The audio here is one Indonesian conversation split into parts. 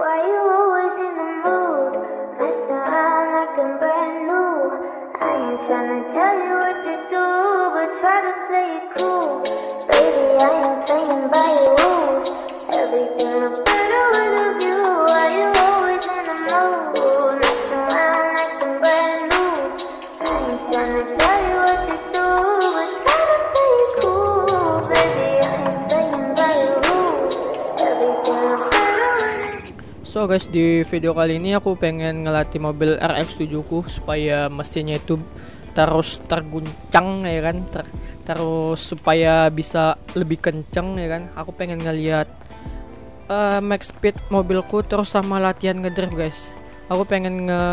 Why you always in the mood? Mess around like I'm brand new. I ain't tryna tell you what to do, but try to play it cool. Baby, I ain't playing by your rules. Everything look So guys di video kali ini aku pengen ngelatih mobil RX7 ku supaya mesinnya itu terus terguncang ya kan? Ter- terus supaya bisa lebih kenceng ya kan? Aku pengen ngeliat eh, max speed mobilku terus sama latihan ngedrift guys. Aku pengen nge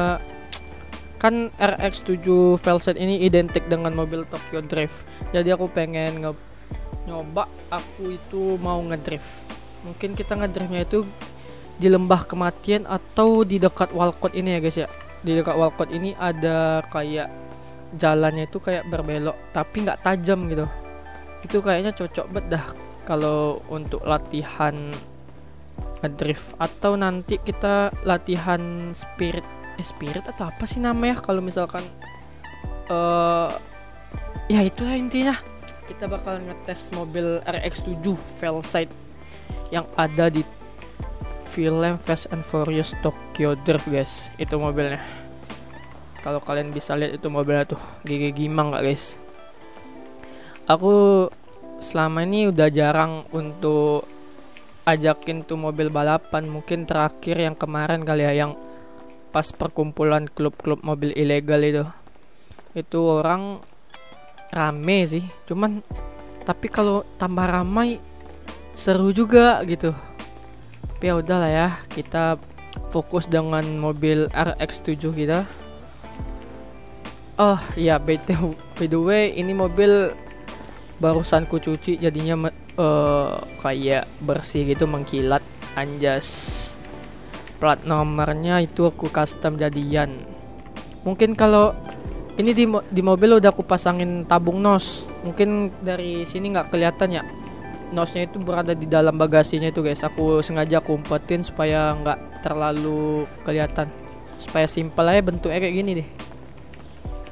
kan RX7 Velset ini identik dengan mobil Tokyo Drift. Jadi aku pengen nge nyoba aku itu mau ngedrift mungkin kita ngedriftnya itu di lembah kematian atau di dekat Walcott ini ya guys ya? Di dekat Walcott ini ada kayak jalannya itu kayak berbelok tapi nggak tajam gitu. Itu kayaknya cocok banget dah kalau untuk latihan ngedrift. Atau nanti kita latihan spirit eh spirit atau apa sih namanya? Kalau misalkan eh ya itu ya intinya. Kita bakal ngetes mobil RX7 Velocite yang ada di film Fast and Furious Tokyo Drift guys. Itu mobilnya. Kalau kalian bisa lihat itu mobilnya tuh gigi gimang gak guys? Aku selama ini udah jarang untuk ajakin tuh mobil balapan. Mungkin terakhir yang kemarin kali ya yang pas perkumpulan klub-klub mobil ilegal itu. Itu orang rame sih cuman tapi kalau tambah ramai seru juga gitu tapi ya udahlah ya kita fokus dengan mobil RX7 kita. Oh ya by the, by the way ini mobil barusan ku cuci jadinya eh, kayak bersih gitu mengkilat anjas. Plat nomornya itu aku custom jadian. Mungkin kalau ini di, di mobil udah aku pasangin tabung nos. Mungkin dari sini nggak kelihatan ya nosnya itu berada di dalam bagasinya itu guys. Aku sengaja aku umpetin supaya nggak terlalu kelihatan. Supaya simpel aja bentuknya kayak gini deh.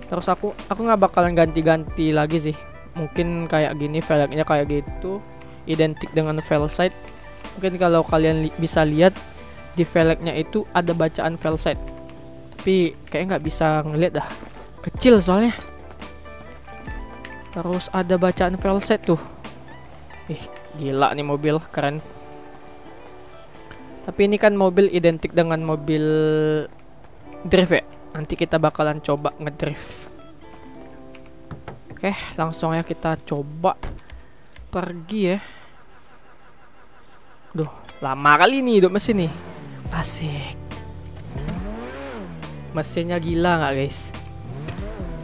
Terus aku aku nggak bakalan ganti-ganti lagi sih. Mungkin kayak gini velgnya kayak gitu. Identik dengan Velcite mungkin kalau kalian li- bisa lihat di velgnya itu ada bacaan Velcite tapi kayak nggak bisa ngeliat dah. Kecil soalnya. Terus ada bacaan Velcite tuh Ih, gila nih mobil, keren. Tapi ini kan mobil identik dengan mobil drift ya. Nanti kita bakalan coba ngedrift. Oke, langsung ya kita coba pergi ya. Duh, lama kali nih hidup mesin nih. Asik. Mesinnya gila nggak guys?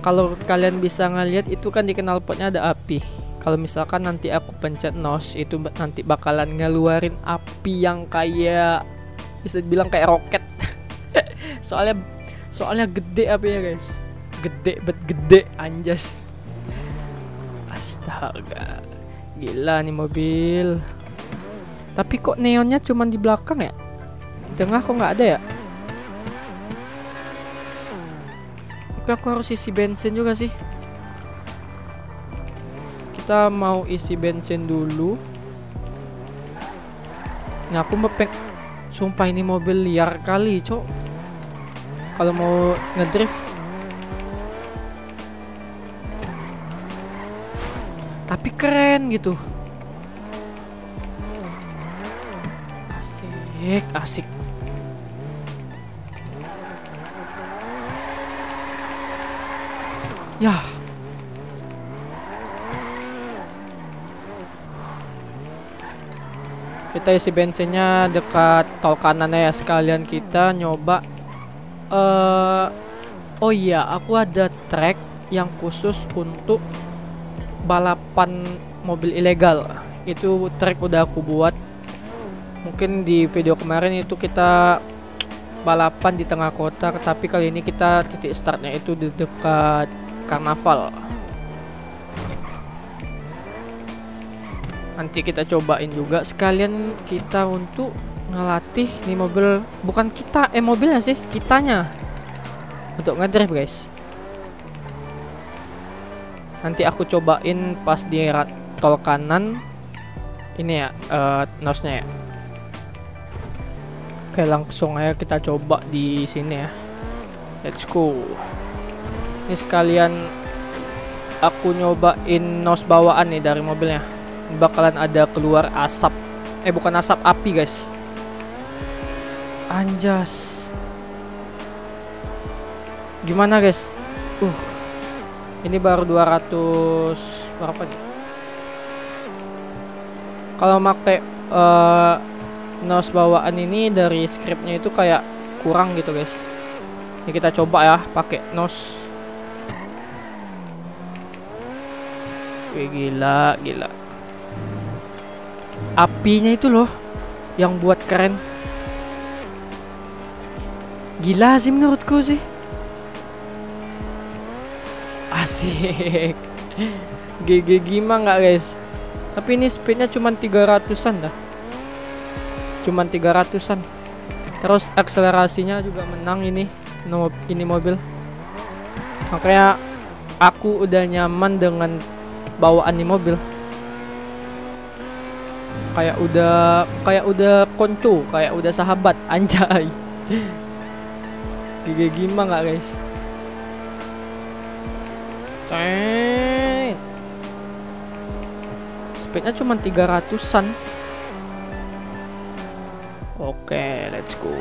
Kalau kalian bisa ngeliat itu kan di knalpotnya ada api kalau misalkan nanti aku pencet nos itu nanti bakalan ngeluarin api yang kayak bisa dibilang kayak roket. Soalnya soalnya gede apinya guys. Gede bet gede anjas. Astaga. Gila nih mobil. Tapi kok neonnya cuman di belakang ya? Di tengah kok nggak ada ya? Tapi aku harus isi bensin juga sih kita mau isi bensin dulu. Nah aku peng sumpah ini mobil liar kali cok. Kalau mau ngedrift. Tapi keren gitu. Asik asik. Ya kita isi bensinnya dekat tol kanan ya sekalian kita nyoba. Eh oh iya aku ada track yang khusus untuk balapan mobil ilegal. Itu track udah aku buat. Mungkin di video kemarin itu kita balapan di tengah kota tapi kali ini kita titik startnya itu di dekat karnaval nanti kita cobain juga. Sekalian kita untuk ngelatih nih mobil bukan kita eh mobilnya sih kitanya. Untuk ngedrive guys. Nanti aku cobain pas di tol kanan. Ini ya uh, nosnya ya. Oke langsung aja kita coba di sini ya. Let's go. Ini sekalian aku nyobain nos bawaan nih dari mobilnya bakalan ada keluar asap eh bukan asap api guys Anjas. Gimana guys? Uh. Ini baru 200 berapa nih? Kalau make uh, nos bawaan ini dari scriptnya itu kayak kurang gitu guys. Ini kita coba ya pakai nos. Wih gila, gila. Apinya itu loh yang buat keren. Gila sih menurutku sih. Asik. GG gimana nggak guys? Tapi ini speednya cuma 300-an dah. Cuman 300-an. Terus akselerasinya juga menang ini no, ini mobil. Makanya aku udah nyaman dengan bawaan di mobil. Kayak udah kayak udah konco, kayak udah sahabat anjay. GG gimana nggak guys? Ten. Speednya cuma 300-an. Oke, let's go.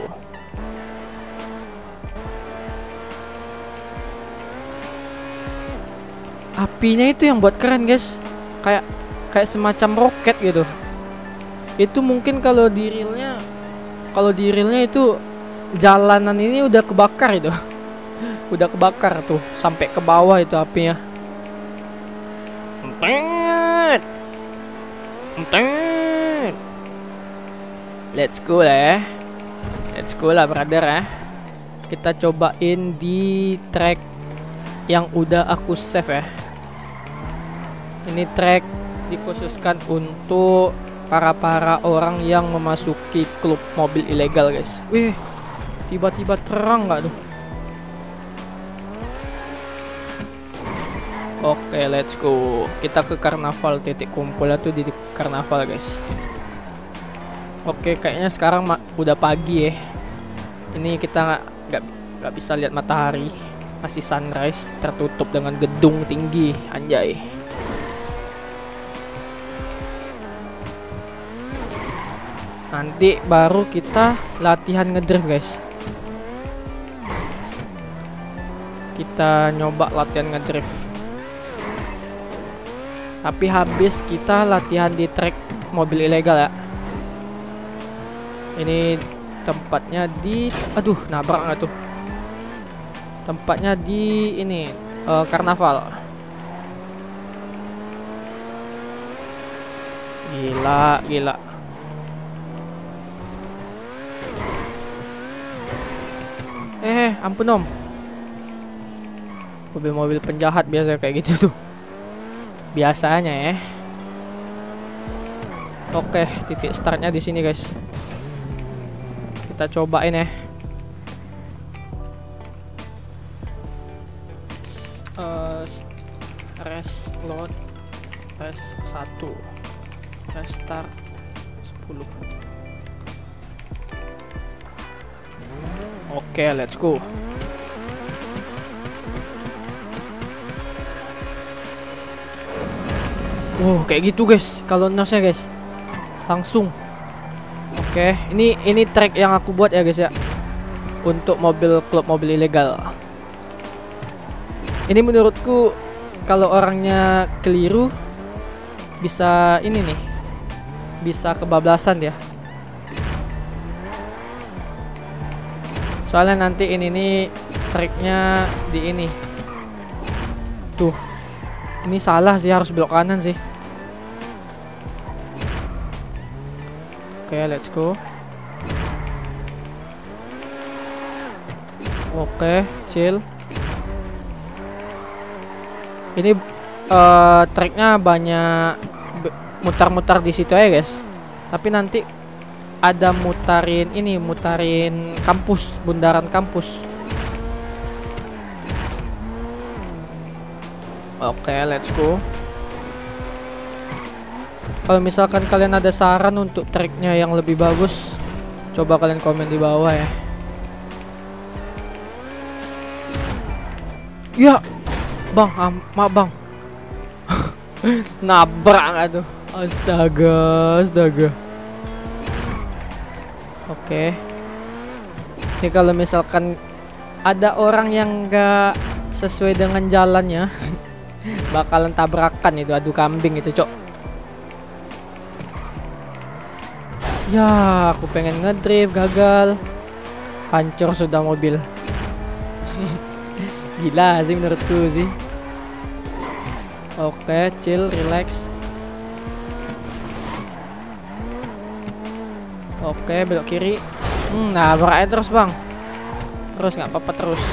Apinya itu yang buat keren, guys. Kayak kayak semacam roket gitu. Itu mungkin kalau di realnya kalau di realnya itu jalanan ini udah kebakar itu. Udah kebakar tuh sampai ke bawah itu apinya. Empet. Empet. Let's go lah ya. Let's go lah brother ya. Kita cobain di track yang udah aku save ya. Ini track dikhususkan untuk para-para orang yang memasuki klub mobil ilegal guys Wih Tiba-tiba terang nggak tuh? Oke, let's go. Kita ke karnaval titik kumpulnya tuh di karnaval, guys. Oke, kayaknya sekarang udah pagi ya. Ini kita nggak nggak bisa lihat matahari. Masih sunrise, tertutup dengan gedung tinggi, anjay. Nanti baru kita latihan ngedrift, guys. kita nyoba latihan ngedrift. Tapi habis kita latihan di track mobil ilegal ya. Ini tempatnya di aduh nabrak nggak tuh? Tempatnya di ini uh, karnaval. Gila gila eh ampun om. Mobil-mobil penjahat biasa kayak gitu tuh. Biasanya ya oke titik startnya di sini guys. Kita cobain ya rest load rest 1 restart oke let's go Wow, kayak gitu guys. Kalau nosnya guys. Langsung. Oke, ini ini track yang aku buat ya guys ya. Untuk mobil klub mobil ilegal. Ini menurutku kalau orangnya keliru bisa ini nih. Bisa kebablasan ya. Soalnya nanti ini nih tracknya di ini. Tuh. Ini salah sih harus belok kanan sih. Oke, okay, let's go. Oke, okay, chill. Ini uh, tracknya banyak mutar-mutar di situ ya guys. Tapi nanti ada mutarin ini mutarin kampus bundaran kampus. Oke let's go. Kalau misalkan kalian ada saran untuk triknya yang lebih bagus coba kalian komen di bawah ya. Ya bang ah, bang. Nabrak aduh. Astaga astaga Oke. Ini kalau misalkan ada orang yang nggak sesuai dengan jalannya, bakalan tabrakan itu adu kambing itu, Cok. Ya, aku pengen ngedrift gagal. Hancur sudah mobil. Gila sih menurutku sih. Oke, chill, relax. Oke, belok kiri. Hmm, nah, berat terus, Bang. Terus nggak apa-apa terus.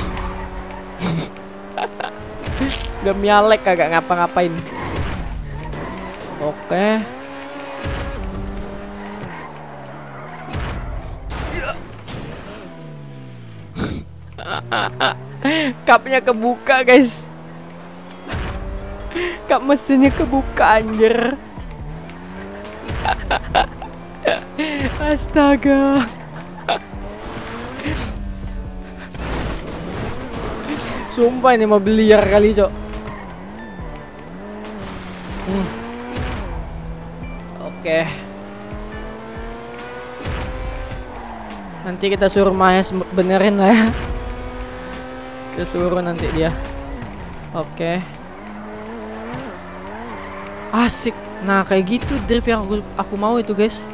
Demi Alek kagak ngapa-ngapain. Oke. Kapnya kebuka, guys. Kap mesinnya kebuka anjir. Astaga. Sumpah ini mobil liar kali, Cok. Hmm. Oke. Nanti kita suruh Mahes benerin lah ya. Kita suruh nanti dia. Oke. Asik. Nah, kayak gitu drift yang aku, aku mau itu, guys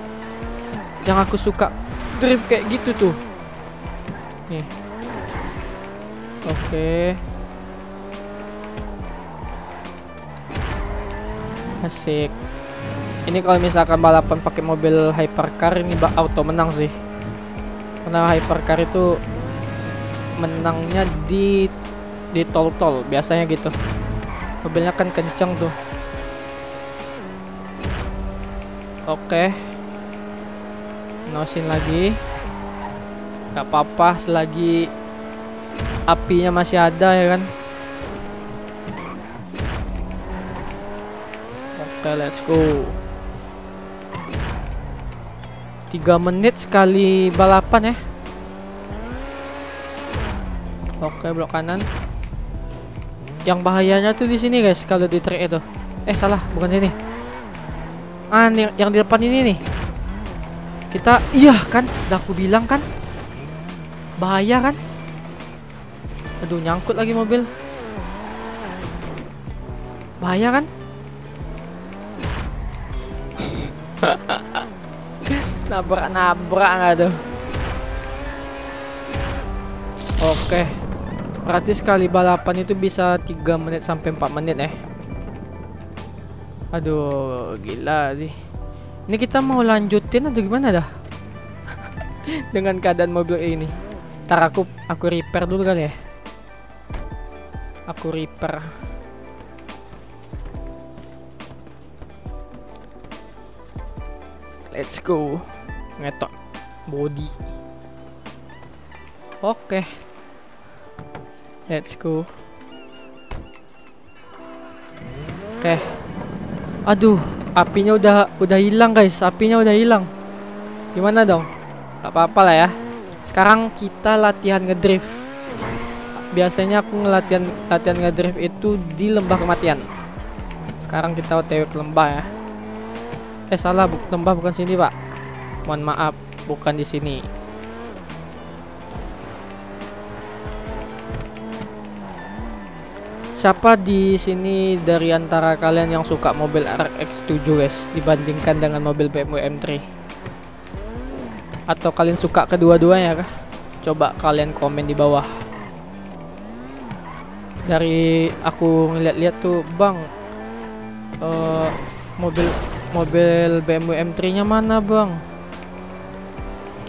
yang aku suka drift kayak gitu tuh. Nih. Oke. Asik. Ini kalau misalkan balapan pakai mobil hypercar ini auto menang sih. Karena hypercar itu menangnya di di tol-tol biasanya gitu. Mobilnya kan kenceng tuh. Oke. okay nosin lagi. Nggak apa-apa selagi apinya masih ada ya kan? Oke let's go. 3 menit sekali balapan ya. Oke blok kanan. Yang bahayanya tuh di sini guys kalau di trek itu. Eh salah bukan sini. Ah yang di depan ini nih kita iya kan, udah aku bilang kan. Bahaya kan? Aduh, nyangkut lagi mobil. Bahaya kan? Nabrak-nabrak nggak tuh? Oke. Berarti sekali balapan itu bisa 3 menit sampai 4 menit eh. Aduh, gila sih. Ini kita mau lanjutin atau gimana dah? Dengan keadaan mobil ini. Ntar aku aku repair dulu kali ya. Aku repair. Let's go. Ngetok body. Oke. Okay. Let's go. Oke. Okay. Aduh, apinya udah udah hilang guys. Apinya udah hilang. Gimana dong? Gak apa-apa lah ya. Sekarang kita latihan ngedrift. Biasanya aku ngelatihan latihan ngedrift itu di lembah kematian. Sekarang kita otw ke lembah ya. Eh salah. Bu lembah bukan sini pak. Mohon maaf. Bukan di sini Siapa di sini dari antara kalian yang suka mobil RX7 guys dibandingkan dengan mobil BMW M3? Atau kalian suka kedua-duanya kah? Coba kalian komen di bawah. Dari aku ngeliat-liat tuh, Bang, uh, mobil mobil BMW M3-nya mana, Bang?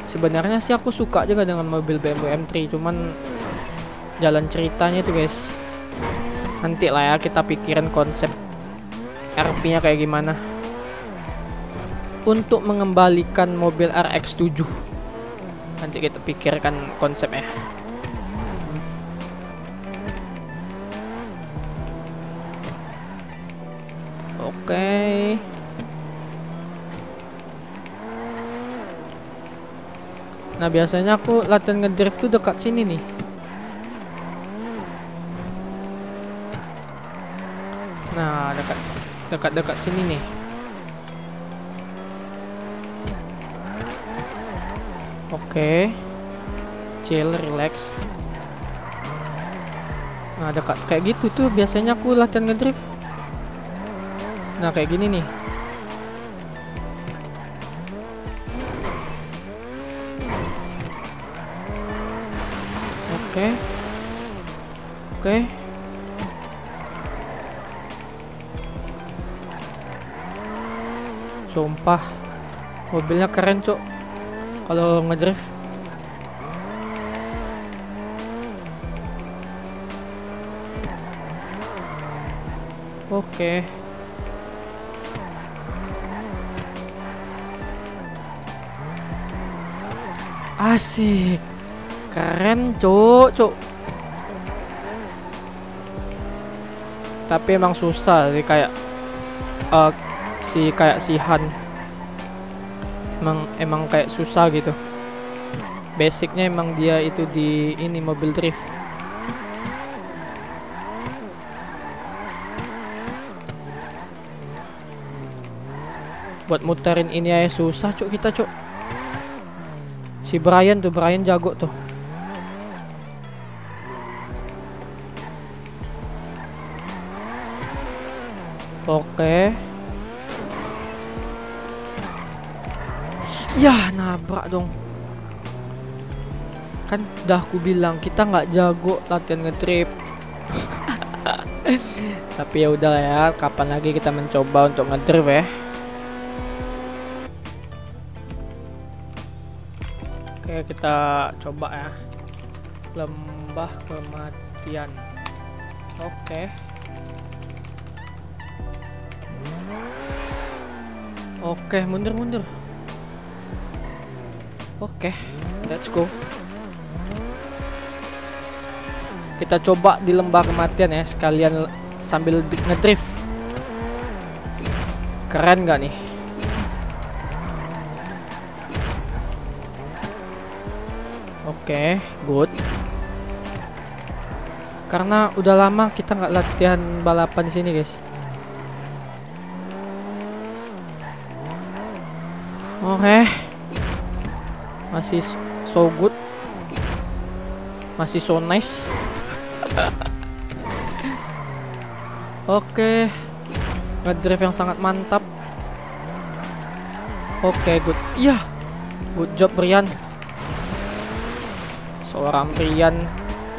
Sebenarnya sih aku suka juga dengan mobil BMW M3, cuman jalan ceritanya tuh guys nanti lah ya kita pikirin konsep RP nya kayak gimana. Untuk mengembalikan mobil RX7 nanti kita pikirkan konsepnya. Oke. Nah biasanya aku latihan ngedrift tuh dekat sini nih nah dekat dekat-dekat sini nih Oke. Chill, relax. Nah, dekat kayak gitu tuh biasanya aku latihan ngedrift. Nah, kayak gini nih. Oke. Oke. Sumpah. Mobilnya keren, Cok kalau ngedrift Oke. Asik. Keren, Cuk, Cuk. Tapi emang susah sih kayak uh, si kayak si Han. Emang emang kayak susah gitu. Basicnya emang dia itu di ini mobil drift. Buat muterin ini aja susah cuk kita cuk. Si Brian tuh Brian jago tuh. Oke. okay. Ya nabrak dong. Kan dah aku bilang kita nggak jago latihan ngetrip. Tapi ya udah ya Kapan lagi kita mencoba untuk ngedrift ya? Oke kita coba ya. Lembah kematian. Oke. Oke mundur mundur Oke, okay, let's go. Kita coba di lembah kematian ya, sekalian sambil ngedrift. Keren gak nih? Oke, okay, good. Karena udah lama kita nggak latihan balapan di sini, guys. Oke. Okay masih so good. Masih so nice. Oke. Okay. ngedrive yang sangat mantap. Oke okay, good. Iya. Yeah. good job Brian. Seorang Brian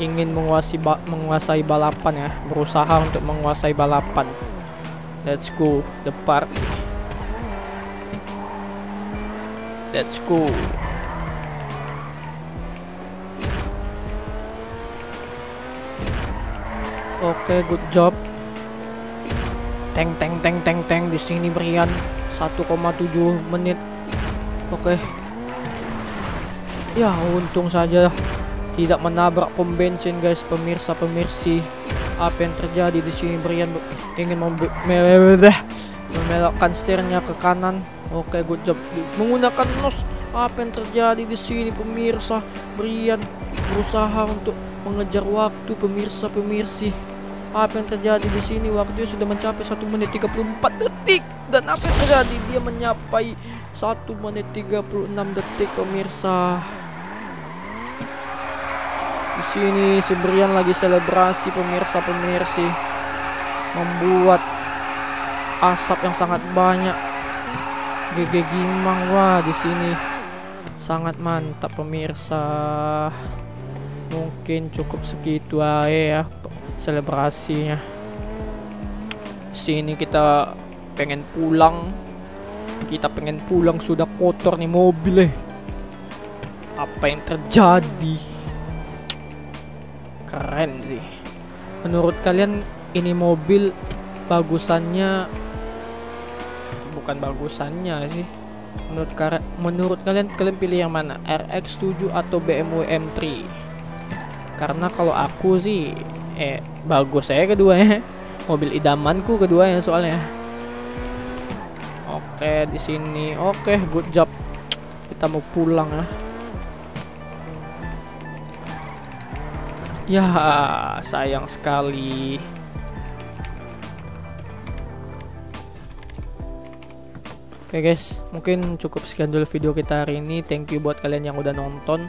ingin menguasai ba menguasai balapan ya. Berusaha untuk menguasai balapan. Let's go the party. Let's go Oke, good job. Teng teng teng teng teng di sini Brian 1,7 menit. Oke. Ya, untung saja tidak menabrak pom bensin guys, pemirsa pemirsi. Apa yang terjadi di sini Brian ingin membelokkan setirnya ke kanan. Oke, good job. Menggunakan nos. Apa yang terjadi di sini pemirsa? Brian berusaha untuk mengejar waktu pemirsa pemirsi apa yang terjadi di sini. Waktunya sudah mencapai 1 menit 34 detik. Dan apa yang terjadi? Dia menyapai 1 menit 36 detik pemirsa. Di sini si Brian lagi selebrasi pemirsa pemirsi. Membuat asap yang sangat banyak. GG Gimang wah di sini sangat mantap pemirsa. Mungkin cukup segitu aja ya selebrasinya. Sini kita pengen pulang. Kita pengen pulang sudah kotor nih mobil eh. Apa yang terjadi? Keren sih. Menurut kalian ini mobil bagusannya bukan bagusannya sih. Menurut menurut kalian kalian pilih yang mana? RX7 atau BMW M3 karena kalau aku sih eh bagus saya keduanya. Mobil idamanku keduanya soalnya. Oke di sini. Oke good job. Kita mau pulang ya ya sayang sekali. Oke guys, mungkin cukup sekian dulu video kita hari ini. Thank you buat kalian yang udah nonton.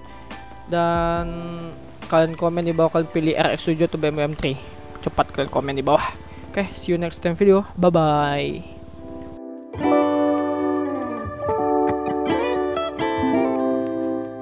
Dan kalian komen di bawah kalian pilih RX7 atau BMW M3. Cepat kalian komen di bawah. Oke, see you next time video. Bye bye.